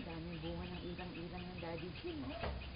daming bunga ng ilang-ilang ng Daddy Jim, oh.